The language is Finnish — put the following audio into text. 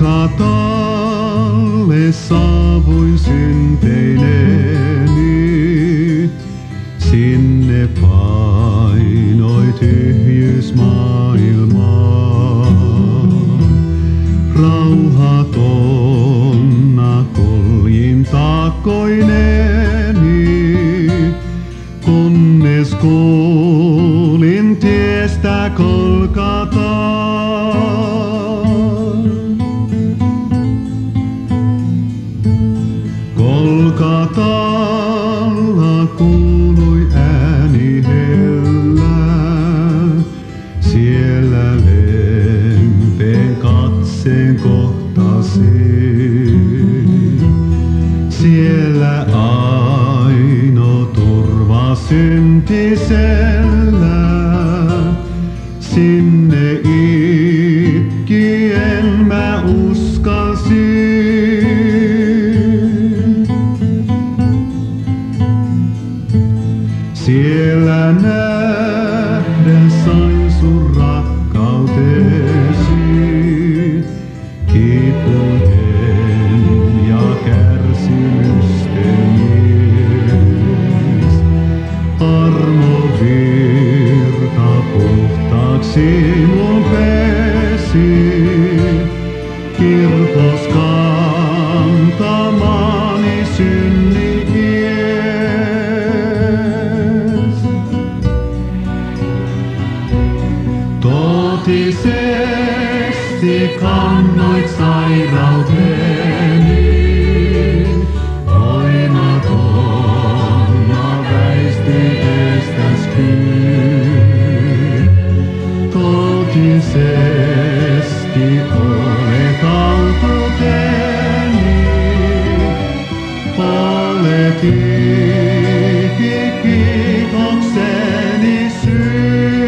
Kolkatalle saavuin synteineni. Sinne painoi tyhjyys maailmaa. Rauhatonna koljin takoineni, kunnes kuulin tiestä Kolkataan. Siellä aino turva syntisellä, sinne itkien mä uskalsin. Siellä nähdä sain sun rakkautesi, mun pesi, kirkos kantamani synni ies. Totisesti kannoit sairauteni, Inkisesti poletautui teeni, paletikin kiitokseni syyn.